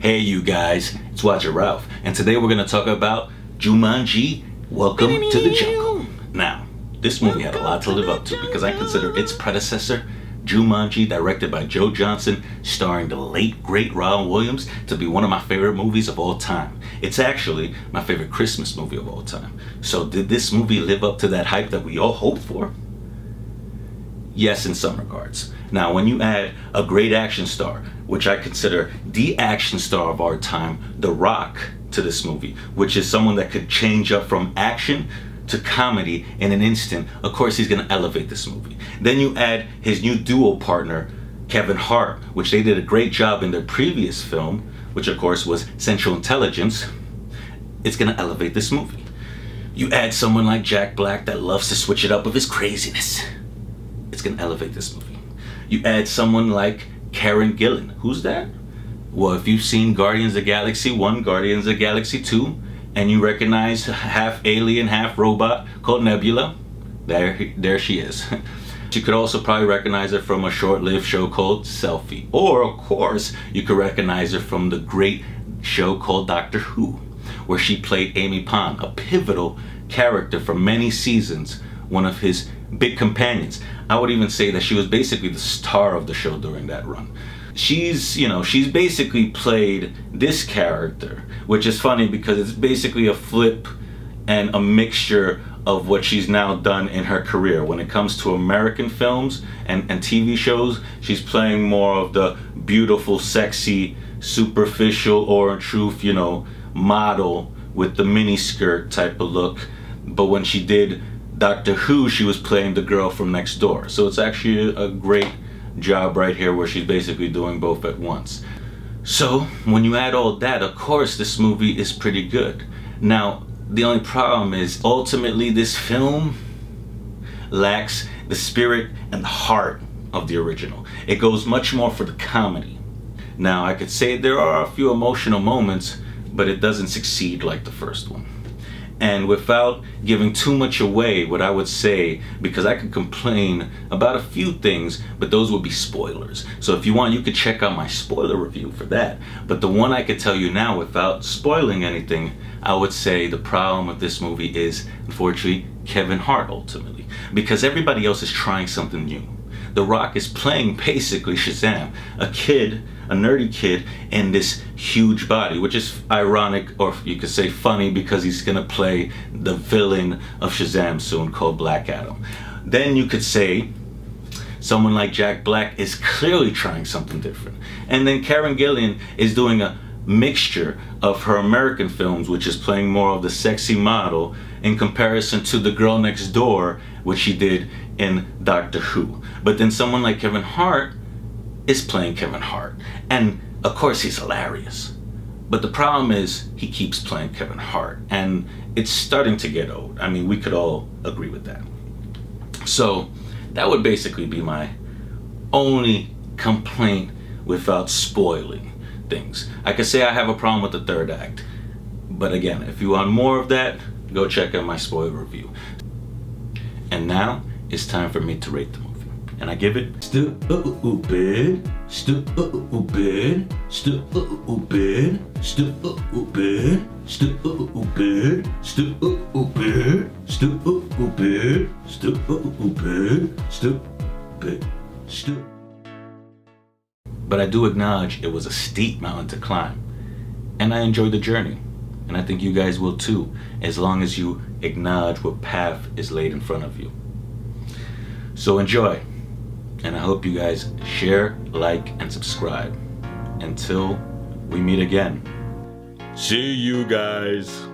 Hey you guys, it's Watch-It Ralph, and today we're gonna talk about Jumanji, Welcome to the Jungle. Now, this movie had a lot to live up to because I consider its predecessor, Jumanji, directed by Joe Johnston, starring the late great Robin Williams, to be one of my favorite movies of all time. It's actually my favorite Christmas movie of all time. So did this movie live up to that hype that we all hoped for? Yes, in some regards. Now, when you add a great action star, which I consider the action star of our time, The Rock, to this movie, which is someone that could change up from action to comedy in an instant, of course he's going to elevate this movie. Then you add his new duo partner, Kevin Hart, which they did a great job in their previous film, which of course was Central Intelligence. It's going to elevate this movie. You add someone like Jack Black that loves to switch it up with his craziness. It's to elevate this movie. You add someone like Karen Gillan. Who's that? Well, if you've seen Guardians of Galaxy 1, Guardians of Galaxy 2, and you recognize half alien, half robot called Nebula, there, there she is. you could also probably recognize her from a short-lived show called Selfie. Or, of course, you could recognize her from the great show called Doctor Who, where she played Amy Pond, a pivotal character for many seasons, one of his big companions. I would even say that she was basically the star of the show during that run. She's you know she's basically played this character which is funny because it's basically a flip and a mixture of what she's now done in her career. When it comes to American films and, and TV shows she's playing more of the beautiful sexy superficial or in truth you know model with the mini skirt type of look. But when she did Doctor Who she was playing the girl from next door so it's actually a great job right here where she's basically doing both at once. So when you add all that, of course this movie is pretty good. Now, the only problem is ultimately this film lacks the spirit and the heart of the original. It goes much more for the comedy. Now, I could say there are a few emotional moments, but it doesn't succeed like the first one. And without giving too much away, what I would say, because I could complain about a few things, but those would be spoilers. So if you want, you could check out my spoiler review for that. But the one I could tell you now without spoiling anything, I would say the problem with this movie is, unfortunately, Kevin Hart ultimately. Because everybody else is trying something new. The Rock is playing basically Shazam, a kid, a nerdy kid in this huge body, which is ironic, or you could say funny, because he's gonna play the villain of Shazam soon called Black Adam. Then you could say someone like Jack Black is clearly trying something different. And then Karen Gillan is doing a mixture of her American films, which is playing more of the sexy model in comparison to The Girl Next Door, which she did in Doctor Who. But then someone like Kevin Hart is playing Kevin Hart. And of course he's hilarious. But the problem is he keeps playing Kevin Hart and it's starting to get old. I mean, we could all agree with that. So that would basically be my only complaint without spoiling things. I could say I have a problem with the third act. But again, if you want more of that, go check out my spoiler review. And now it's time for me to rate the movie. And I give it stupid, stupid, stupid, stupid, stupid, stupid, stupid, stupid, stupid, stupid. But I do acknowledge it was a steep mountain to climb. And I enjoyed the journey. And I think you guys will too, as long as you acknowledge what path is laid in front of you. So enjoy. And I hope you guys share, like, and subscribe. Until we meet again. See you guys.